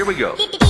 Here we go.